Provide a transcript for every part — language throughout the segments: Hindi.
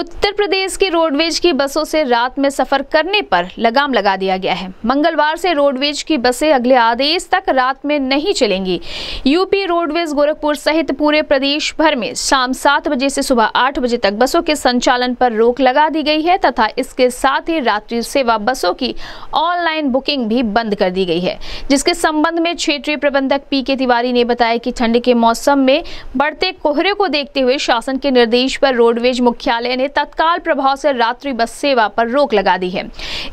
उत्तर प्रदेश की रोडवेज़ की बसों से रात में सफ़र करने पर लगाम लगा दिया गया है। मंगलवार से रोडवेज़ की बसें अगले आदेश तक रात में नहीं चलेंगी। यूपी रोडवेज़ गोरखपुर सहित पूरे प्रदेश भर में शाम सात बजे से सुबह आठ बजे तक बसों के संचालन पर रोक लगा दी गई है तथा इसके साथ ही रात्रि सेवा बसों की ऑनलाइन बुकिंग भी बंद कर दी गई है। जिसके संबंध में क्षेत्रीय प्रबंधक पी के तिवारी ने बताया कि ठंड के मौसम में बढ़ते कोहरे को देखते हुए शासन के निर्देश पर रोडवेज़ मुख्यालय ने तत्काल प्रभाव से रात्रि बस सेवा पर रोक लगा दी है।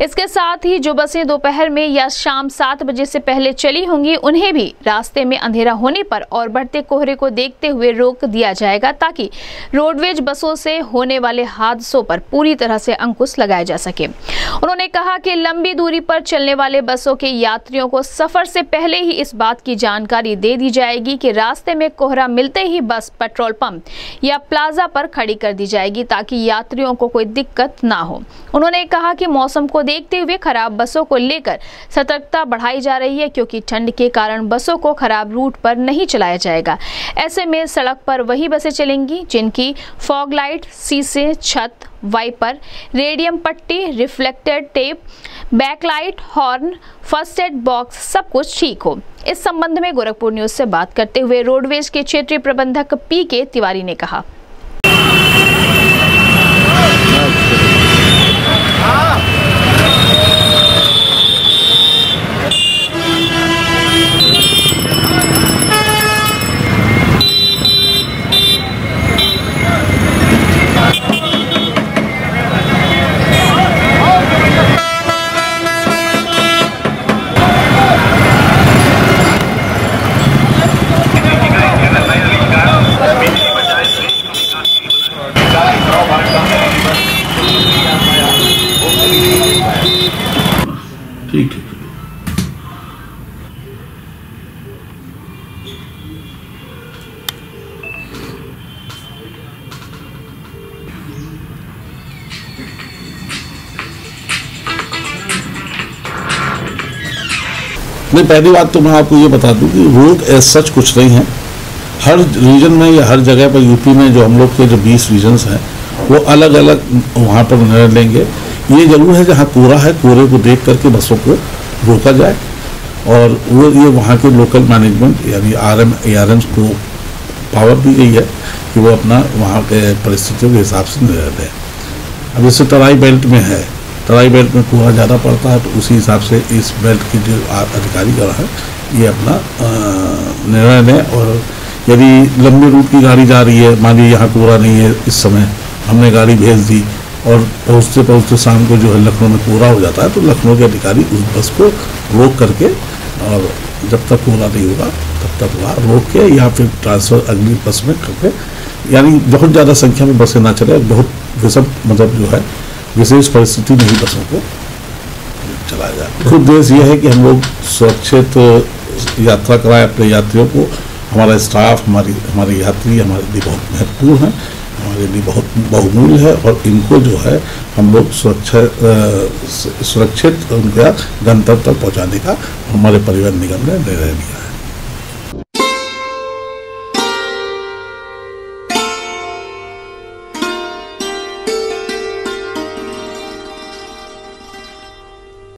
इसके साथ ही जो बसें दोपहर में या शाम सात बजे से पहले चली होंगी, उन्हें भी रास्ते में अंधेरा होने पर और बढ़ते कोहरे को देखते हुए रोक दिया जाएगा ताकि रोडवेज़ बसों से होने वाले हादसों पर पूरी तरह से अंकुश लगाया जा सके। उन्होंने कहा कि लंबी दूरी पर चलने वाले बसों के यात्रियों को सफ़र से पहले ही इस बात की जानकारी दे दी जाएगी कि रास्ते में कोहरा मिलते ही बस पेट्रोल पंप या प्लाजा पर खड़ी कर दी जाएगी ताकि यात्रियों को कोई दिक्कत ना हो। उन्होंने कहा कि मौसम को देखते हुए खराब बसों को लेकर सतर्कता बढ़ाई जा रही है, क्योंकि ठंड के कारण बसों को खराब रूट पर नहीं चलाया जाएगा। ऐसे में सड़क पर वही बसें चलेंगी, जिनकी फॉग लाइट, शीशे, छत, वाइपर, रेडियम पट्टी, reflected tape, backlight, horn, first aid box सब कुछ ठीक हो। इस संबंध में गोरखपुर न्यूज़ से बात करते हुए रोडवेज़ के क्षेत्रीय प्रबंधक पी के तिवारी ने कहा। ठीक है नहीं पहली बात तो मैं आपको ये बता दूँ कि रूट एज सच कुछ नहीं है। हर रीजन में या हर जगह पर यूपी में जो हम लोग के जो 20 रीजन्स हैं, वो अलग अलग वहाँ पर निर्णय लेंगे। ये ज़रूर है जहाँ कोहरा है कोहरे को देख करके बसों को रोका जाए और वो ये वहाँ के लोकल मैनेजमेंट यानी आर एम ए आर को पावर दी गई है कि वो अपना वहाँ के परिस्थितियों के हिसाब से निर्णय लें। अब जैसे तराई बेल्ट में है, तराई बेल्ट में कोहरा ज़्यादा पड़ता है तो उसी हिसाब से इस बेल्ट की जो अधिकारी गण है, ये अपना निर्णय लें और यदि लंबी रूट की गाड़ी जा रही है, मान लीजिए यहाँ कोहरा नहीं है, इस समय हमने गाड़ी भेज दी और पहुँचते पहुँचते शाम को जो है लखनऊ में कोहरा हो जाता है तो लखनऊ के अधिकारी उस बस को रोक करके, और जब तक कोहरा नहीं होगा, तब तक वहाँ रोक के या फिर ट्रांसफ़र अगली बस में करके, यानी बहुत ज़्यादा संख्या में बसें ना चले, बहुत विषम मतलब जो है, विशेष परिस्थिति में ही बसों को चलाया जाए। खुद उद्देश्य ये है कि हम लोग सुरक्षित यात्रा कराएँ अपने यात्रियों को। हमारा स्टाफ, हमारी, हमारे यात्री, हमारे लिए बहुत महत्वपूर्ण है। लिए बहुत बहुमूल्य है और इनको जो है हम लोग सुरक्षा सुरक्षित उनका गंतव्य तक पहुँचाने का हमारे परिवहन निगम ने निर्णय लिया है।